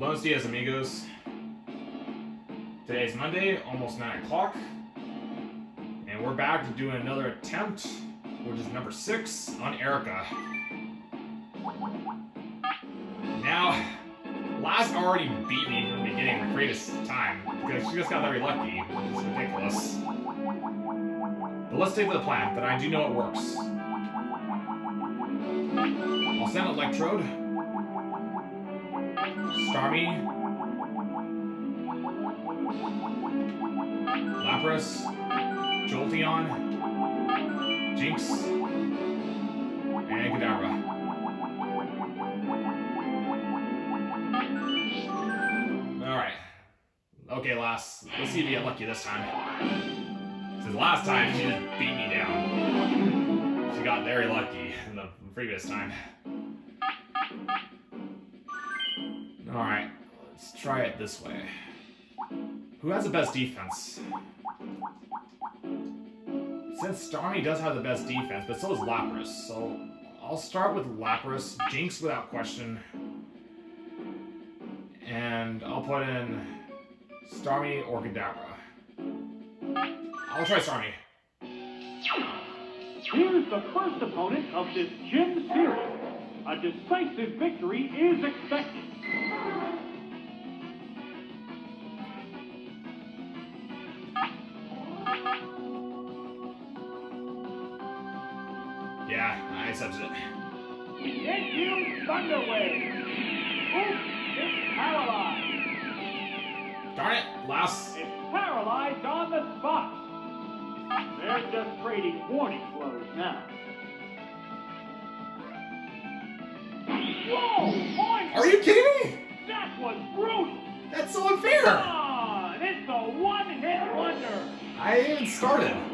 Buenos dias, amigos. Today is Monday, almost 9 o'clock. And we're back to doing another attempt, which is number 6 on Erika. Now, Lass already beat me from the beginning the previous time, because she just got very lucky, which is ridiculous. But let's take the plan, that I do know it works. I'll send Electrode. Starmie. Lapras. Jolteon. Jynx. And Kadabra. Alright. Okay, last. Let's see if you get lucky this time. Since Lass time, she just beat me down. She got very lucky in the previous time. Alright, let's try it this way. Who has the best defense? Since Starmie does have the best defense, but so does Lapras, so I'll start with Lapras, Jynx without question, and I'll put in Starmie or Kadabra. I'll try Starmie. Here's the first opponent of this gym series. A decisive victory is expected. Yeah, I accepted it. Hit you, Thunder Wave! Oops, it's paralyzed. Darn it, Lass. It's paralyzed on the spot. They're just trading warning blows now. Whoa! Are you kidding me? That was brutal! That's so unfair! Ah, it's a one-hit wonder. I even started.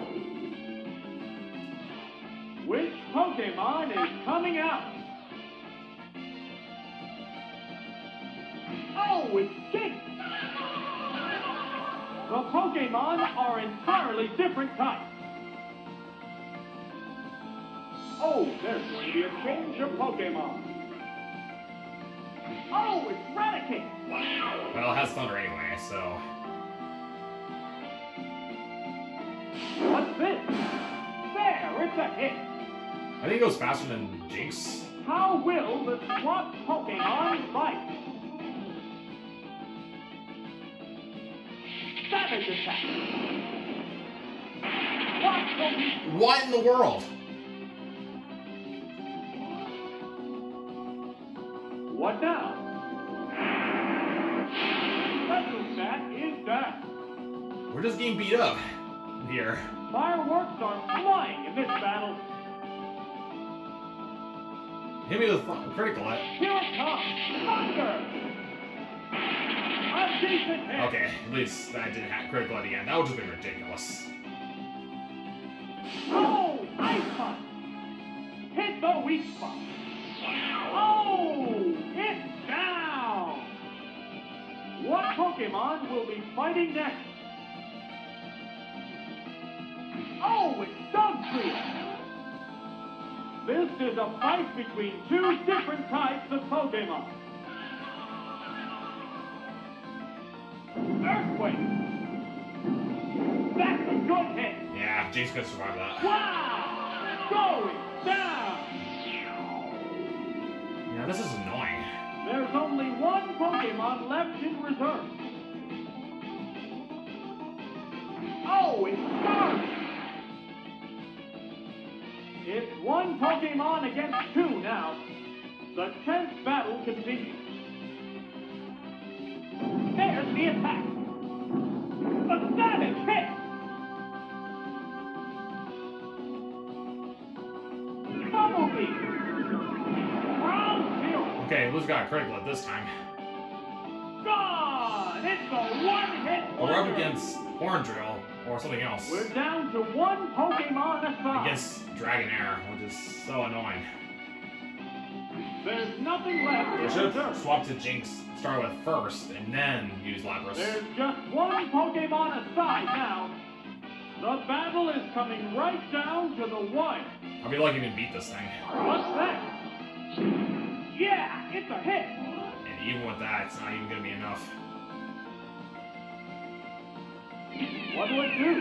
Coming out? Oh, it's Jynx! The Pokemon are entirely different types. Oh, there's going to be a change of Pokemon. Oh, it's Raticate! Well, it has thunder anyway, so. What's this? There, it's a hit! I think it goes faster than Jynx. How will the swamp Pokemon fight? Savage attack! What? What in the world? What now? Special stat is. We're just getting beat up here. Fireworks are flying in this battle. Hit me with th- critical hit. Here it comes! Thunder! A decent! Okay, at least that didn't have critical at the end. That would just be ridiculous. Oh, ice punch! Hit the weak spot. Oh, it's down. What Pokemon will be fighting next? Oh, it's Dugtrio. This is a fight between two different types of Pokemon. Earthquake. That's a good hit. Yeah, Jynx could survive that. Wow! Going down! Yeah, this is annoying. There's only one Pokemon left in reserve. Oh, it's Starmie! It's one Pokemon against two now. The tense battle continues. There's the attack. A savage hit! Bumblebee! Ground zero! Okay, Liz got a critical at this time. Gone! It's a one-hit we're up against Horn Drill or something else. We're down to one Pokemon aside. Against Dragonair, which is so annoying. There's nothing left I should have swapped to Jynx, start with first, and then use Lapras. There's just one Pokemon aside now. The battle is coming right down to the wire. I'll be lucky to beat this thing. What's that? Yeah, it's a hit. And even with that, it's not even gonna be enough. What will it do?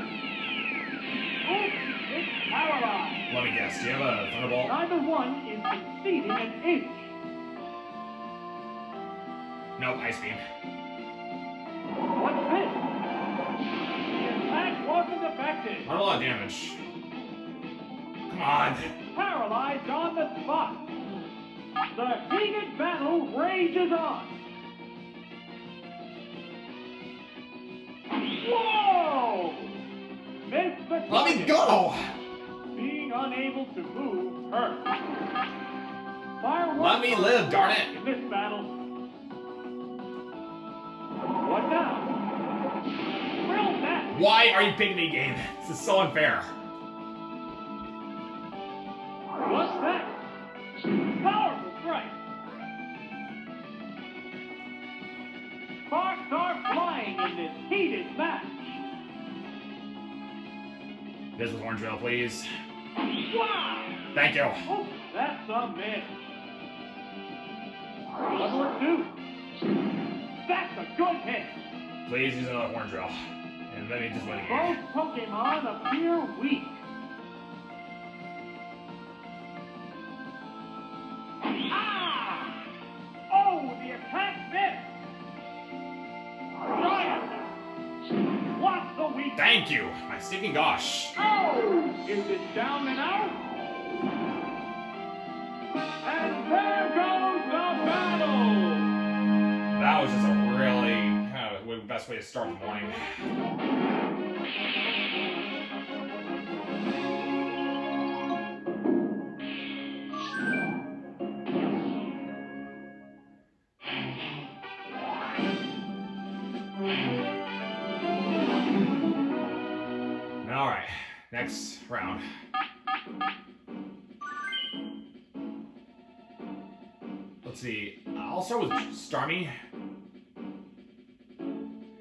Oops, it's paralyzed. Let me guess, do you have a Thunderbolt? Neither one is conceding an inch. Nope, Ice Beam. What's this? The attack wasn't effective. Not a lot of damage. Come on. It's Paralyzed on the spot. The heated battle rages on. Whoa! Missed the Let me go! Being unable to move hurt. Fireworks Let me live, darn it. In this battle. What now? Why are you picking me, game? This is so unfair. This with Horn Drill, please. Wow! Thank you. Oh, that's a miss. It do? That's a good hit. Please use another Horn Drill. And let me just win the Both. Pokemon appear weak. Thank you. My stinking gosh. Oh! Is it down and out? And there goes the battle! That was just a really kind of the best way to start the morning. Next round. Let's see. I'll start with Starmie.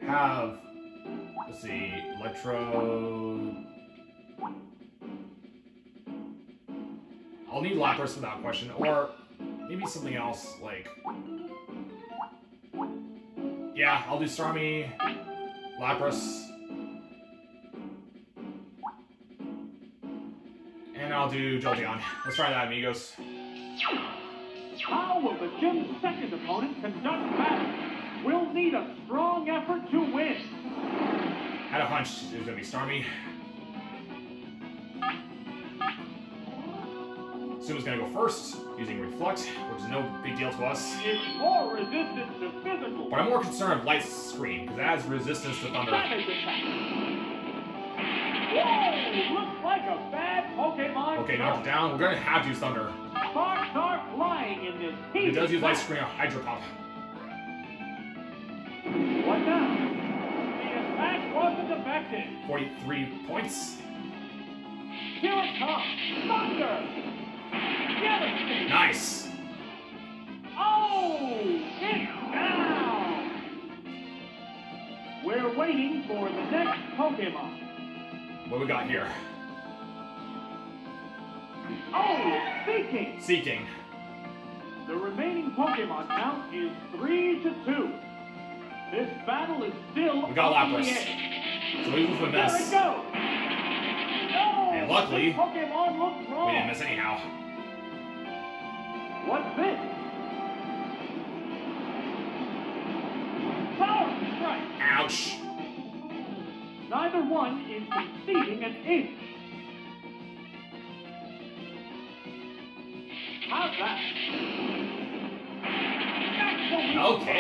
Have let's see, Electro. I'll need Lapras without question, or maybe something else like. Yeah, I'll do Starmie, Lapras, do Jolteon. Let's try that, amigos. How will the gym's second opponent conduct battle? We'll need a strong effort to win. Had a hunch it was gonna be Starmie. Suma's gonna go first, using Reflect, which is no big deal to us. It's more resistant to physical. But I'm more concerned with Light Screen, because it adds resistance to Thunder. Whoa! Looks like a bad Pokemon. Okay, knocked it down. We're gonna have to use Thunder. Sparks are flying in this It heat. does use Light Screen on Hydro Pump. What now? The attack wasn't effective. 43 points. Here it comes. Thunder. Devastating. Nice. Oh, it's down. We're waiting for the next Pokemon. What we got here? Oh, Seaking. Seaking. The remaining Pokemon count is three to two. This battle is still We got up in the Lapras. So we move a There it goes. Oh, And luckily, this Pokemon looks We wrong. didn't miss anyhow. What's this? Power strike. Ouch. Neither one is conceding an inch.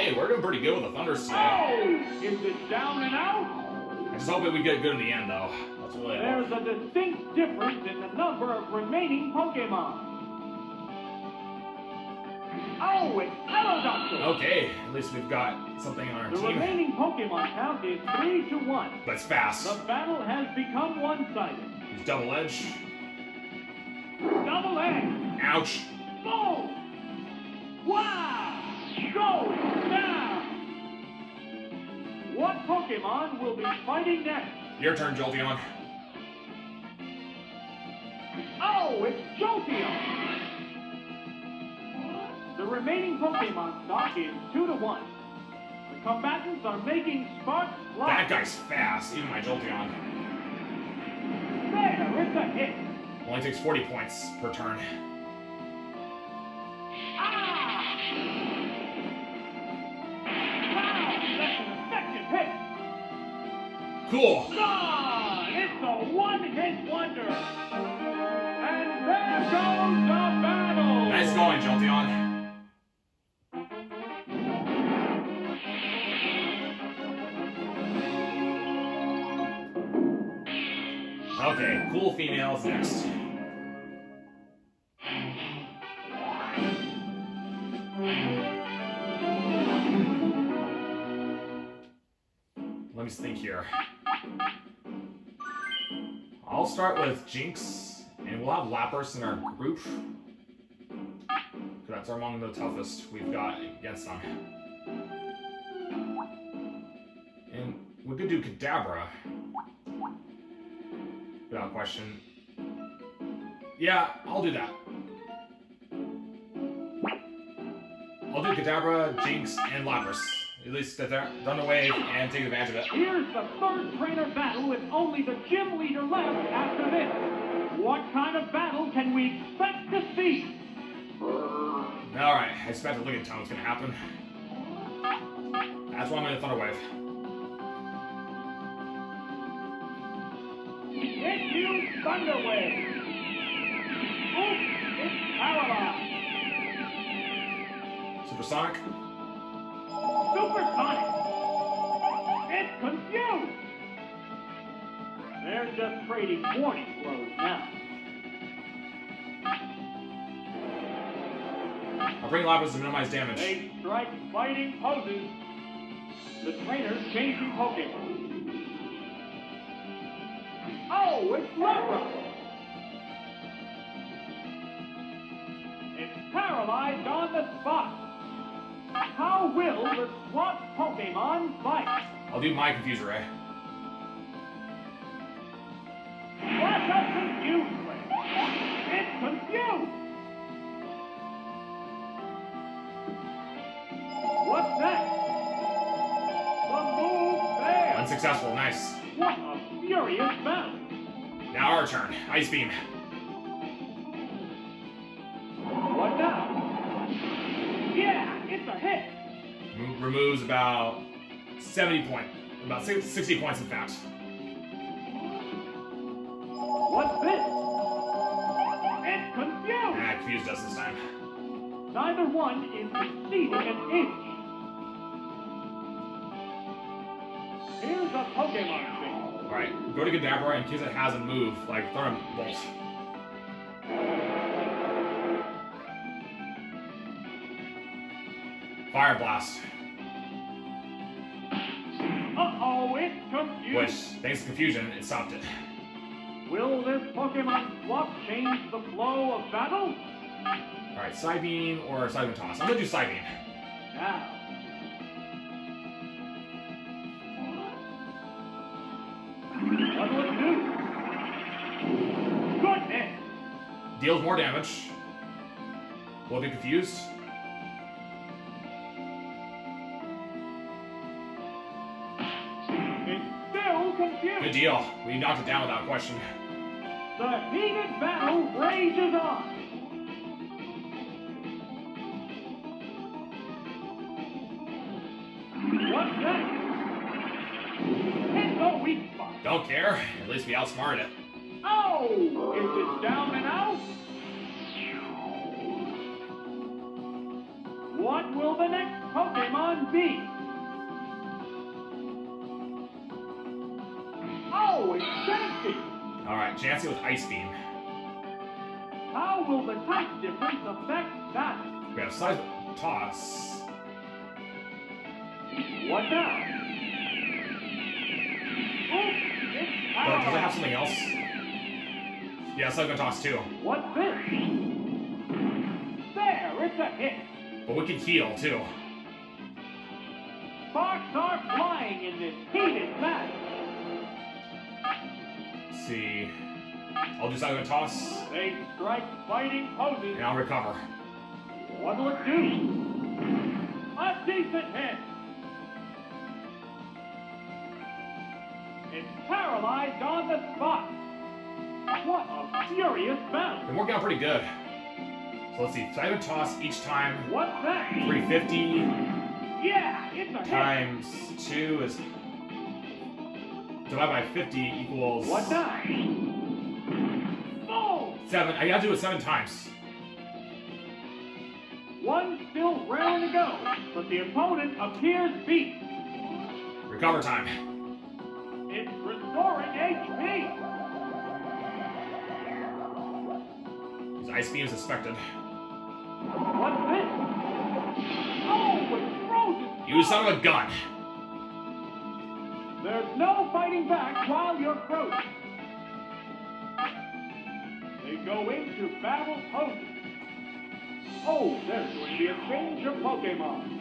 Okay, we're doing pretty good with the Thunder Snake. Oh! Is it down and out? I just hope that we get good in the end, though. That's really There's a distinct difference in the number of remaining Pokemon. Oh, it's Aerodactyl! Okay, at least we've got something on our The team. remaining Pokemon count is 3 to 1. But it's fast. The battle has become one-sided. He's double edge. Double edge! Ouch. Boom! Wow! What Pokemon will be fighting next? Your turn, Jolteon. Oh, it's Jolteon! The remaining Pokemon stock is 2 to 1. The combatants are making sparks fly. That guy's fast, even my Jolteon. There, it's a hit. Only takes 40 points per turn. Cool! Gone! It's a one-hit wonder. And there goes the battle. Nice going, Jolteon. Okay, cool females next. Let me think here. I'll start with Jynx, and we'll have Lapras in our group. That's among the toughest we've got against them. And we could do Kadabra. Without question. Yeah, I'll do that. I'll do Kadabra, Jynx, and Lapras. At least that done away and take advantage of it. Here's the third trainer battle with only the gym leader left after this. What kind of battle can we expect to see? Alright, I expect the Liggin Tone's gonna happen. That's why I'm gonna Thunder Wave. It you Thunder Wave. Oops, it's paralyzed. Supersonic. Supersonic. Trading warning blows now. I'll bring Lapras to minimize damage. They strike fighting poses. The trainer's changing Pokemon. Oh, it's Lepra! It's paralyzed on the spot. How will the swamp Pokemon fight? I'll do my Confuser Ray. What confused way. It's confused. What's that? The move failed. Unsuccessful, nice. What a furious battle! Now our turn. Ice Beam. What now? Yeah, it's a hit! Remo- Removes about 70 point, about 60 points in fact. Confused this time. Neither one is succeeding an inch. Here's a Pokemon thing. Alright, go to Kadabra in case it has a move, like Thunderbolt. Fire Blast, Uh-oh, it's confused. which, thanks to confusion, it stopped it. Will this Pokemon swap change the flow of battle? Alright, Psybeam or side beam Toss. I'm gonna do Psybeam. Now. What'll it do? Goodness! Deals more damage. Will be confused? Confused. Good deal. We knocked it down without question. The heated battle rages on. Hit the weak spot. Don't care. At least we outsmarted it. Oh! Is it down and out? What will the next Pokemon be? Oh, it's Chansey! Alright, Chansey with Ice Beam. How will the type difference affect that? We have Psybeam Toss. What now? Does it have something else? Yeah, Psybeam Toss too. What's this? There, it's a hit. But we can heal too. Sparks are flying in this heated match. Let's see. I'll do Psybeam Toss, They strike fighting poses. and I'll recover. What'll it do? A decent hit. Paralyzed on the spot. What a furious battle. Been working out pretty good. So let's see. Cyber toss each time. What's that? 350 Yeah, it's a hit. times 2 is. Divided by 50 equals. What now? Oh! 7. I gotta do it 7 times. One still round to go, but the opponent appears beat. Recover time. Ice beam is suspected. What's this? Oh, it's frozen. You son of a gun! There's no fighting back while you're frozen. They go into battle poses. Oh, there's going to be a change of Pokemon.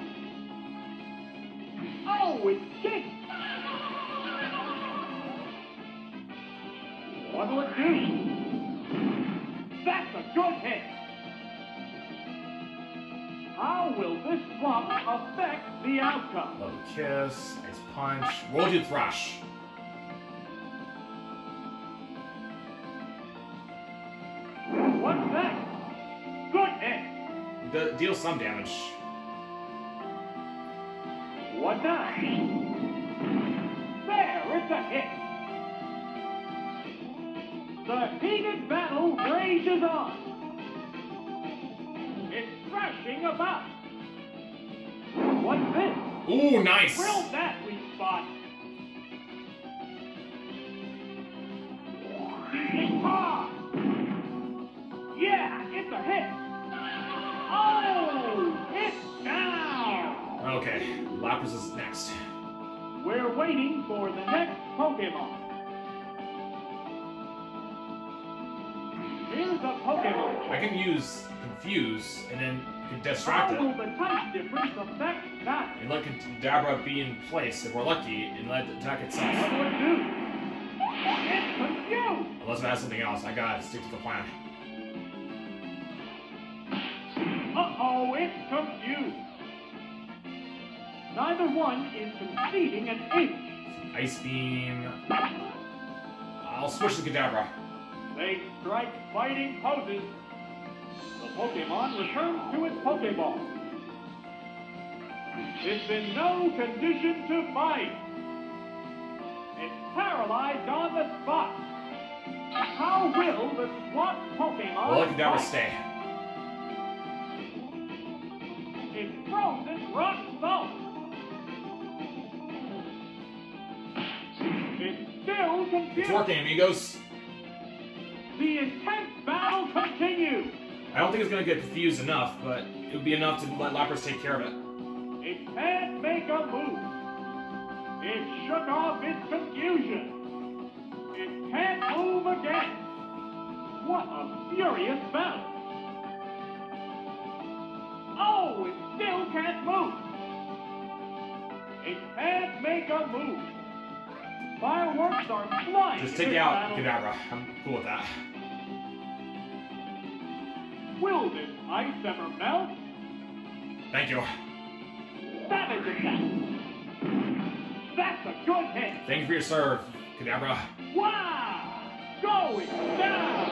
Oh, it's kicked. What'll it do? Will this swap affect the outcome? Oh, Love kiss, ice punch. Roll do thrush. What's that? Good hit. De- deal some damage. What now? There, it's a hit. The heated battle rages on. It's thrashing about. What's this? Ooh, nice! Drilled that weak spot. Ah! Yeah, it's a hit. Oh, it's down. Okay, Lapras is next. We're waiting for the next Pokemon. Can use Confuse, and then you can distract it. the type difference affect that? And let Kadabra be in place if we're lucky, and let it attack itself. will it do? It's confused. Unless it has something else, I gotta stick to the plan. Uh-oh, it's confused. Neither one is conceding an inch. Ice Beam. I'll switch to Kadabra. They strike fighting poses. The Pokemon returns to its Pokeball. It's in no condition to fight. It's paralyzed on the spot. How will the SWAT Pokemon We'll let Kadabra fight? stay. It's frozen rock salt. It's still confused. It's working, amigos. The intense battle continues. I don't think it's gonna get confused enough, but it would be enough to let Lapras take care of it. It can't make a move. It shook off its confusion. It can't move again. What a furious battle. Oh, it still can't move. It can't make a move. Fireworks are flying. Just take out battle. Kadabra. I'm cool with that. Will this ice ever melt? Thank you. Savage attack. That's a good hit. Thank you for your serve, Kadabra. Wow! Going down!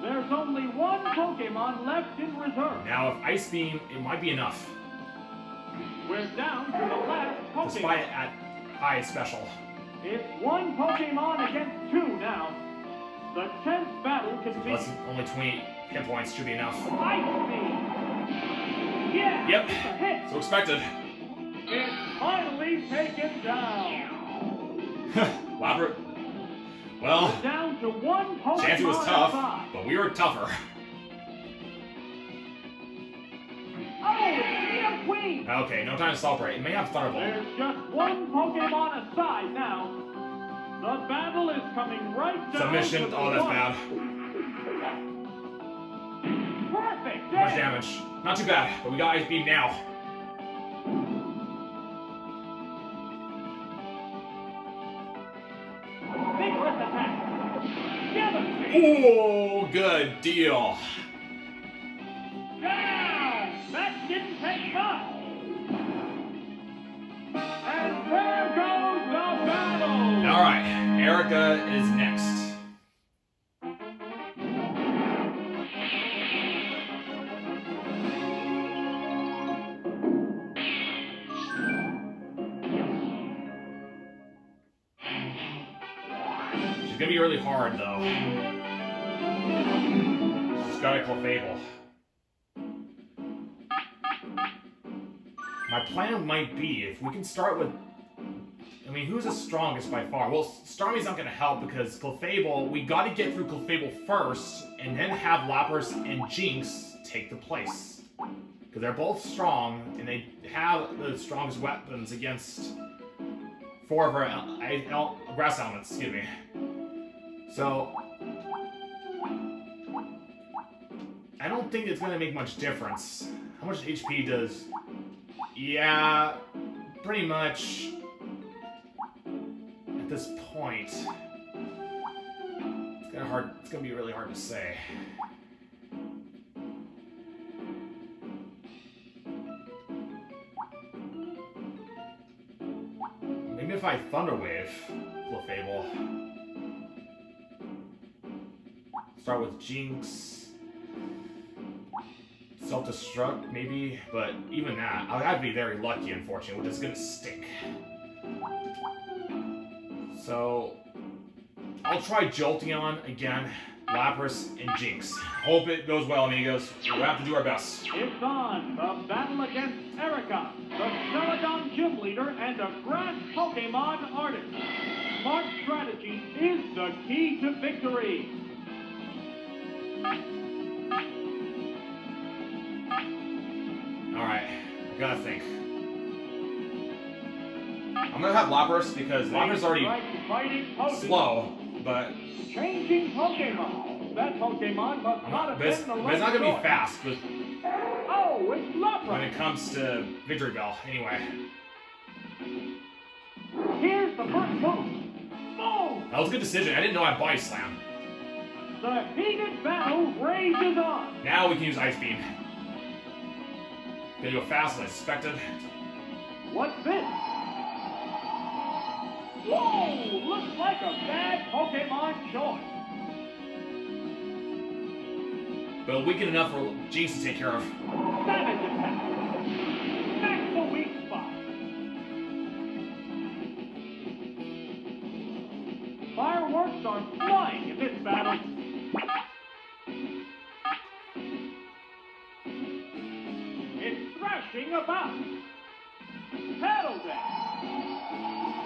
There's only one Pokemon left in reserve. Now, if Ice Beam, it might be enough. We're down to the last Despite Pokemon. it at high special. It's one Pokemon against two now. The tenth battle continues. Less than only 20 hit points should be enough. Yeah! Yep. So expected. It's finally taken down! Well, We're down to one Chansey was tough, aside. but we were tougher. Oh, Queen! Okay, no time to celebrate. It may have Thunderbolt. There's just one Pokemon aside now. The battle is coming right down Submission. Oh, that's bad. Perfect. Much damage. Not too bad, but we got Ice Beam now. Vigorous attack. Devastating. Ooh, good deal. Erika is next. She's gonna be really hard though. She's got a Clefable. My plan might be if we can start with. I mean, who's the strongest by far? Well, Starmie's not going to help because Clefable, we got to get through Clefable first and then have Lapras and Jynx take the place. Because they're both strong and they have the strongest weapons against four of our el- el- grass elements, excuse me. So, I don't think it's going to make much difference. How much HP does yeah, pretty much. At this point, it's gonna hard. It's gonna be really hard to say. Maybe if I Thunder Wave Clefable. Start with Jynx. Self-destruct, maybe, but even that, I would have to be very lucky, unfortunately, which is gonna stink. So, I'll try Jolteon again, Lapras, and Jynx. Hope it goes well, amigos. We'll have to do our best. It's on. The battle against Erika, the Celadon gym leader and a grass Pokemon artist. Smart strategy is the key to victory. Alright, I gotta think. I'm gonna have Lapras because Lapras is already Right fighting poses. slow, but Changing Pokemon. That Pokemon must not but, it's, the but it's not gonna be fast but Oh, it's when it comes to Victreebel. Anyway, Here's the first move. Boom! that was a good decision. I didn't know I Body Slam. The heated battle rages on. Now we can use Ice Beam. Gonna go fast as I suspected. What's this? Whoa! Looks like a bad Pokemon choice. But weakened enough for Jynx to take care of. Savage attack. That's the weak spot. Fireworks are flying in this battle. It's thrashing about. Paddle dash.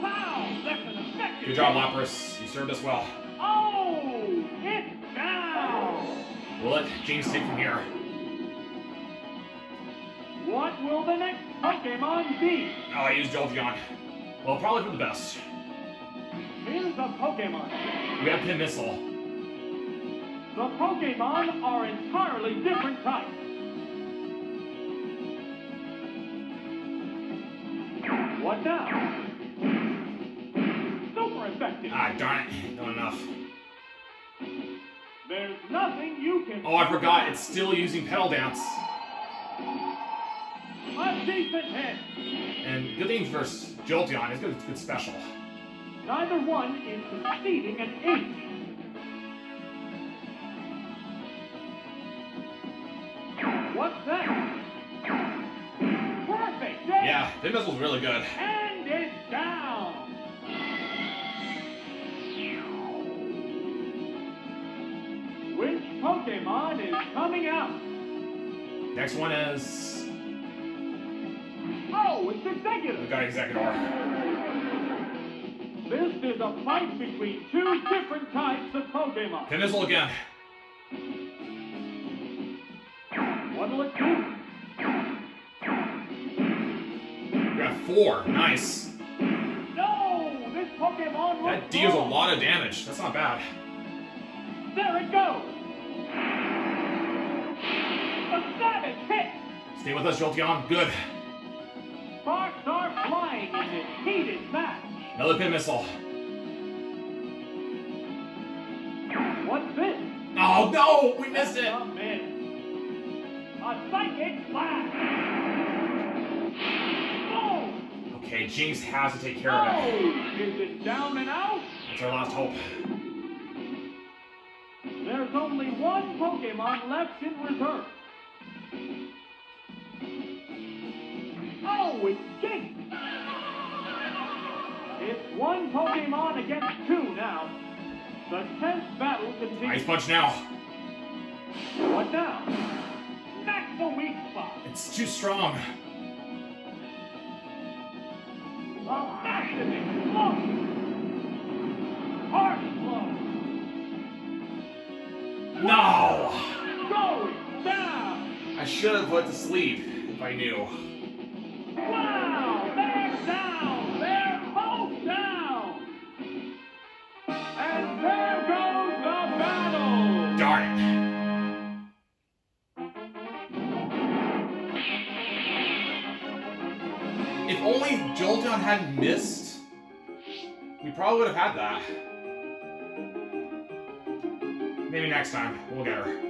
Good job, hit. Lapras. You served us well. Oh, it's down. We'll let James take from here. What will the next Pokemon be? Oh, I used Jolteon. Well, probably for the best. Here's the Pokemon. We have Pin Missile. The Pokemon are entirely different types. What now? Darn it. Not enough. There's nothing you can. Oh, I forgot. It's still using Petal Dance. A decent hit. And good thing versus Jolteon. It's good, it's good special. Neither one is succeeding an inch. What's that? Perfect. hit. Yeah, Pin Missile's really good. And coming out? Next one is. Oh, it's We got Exeggutor. This is a fight between two different types of Pokemon. Pin Missile again. What'll it do? We got four. Nice. No, this Pokemon That deals a lot of damage. That's not bad. There it goes. A hit. Stay with us, Jolteon. Good. Sparks are flying in this heated match. Another Pin Missile. What's this? Oh, no! We missed it! A miss. A psychic blast. Oh, Okay, Jynx has to take care Oh, of that. is it down and out? That's our last hope. There's only one Pokemon left in reserve. Oh, it's It's one Pokemon against two now. The tenth battle Ice continues. Punch now. What now? That's the weak spot. It's too strong. Massive explosion. Harsh blow. No! Going down. I should have went to sleep if I knew. Missed, we probably would have had that. Maybe next time we'll get her.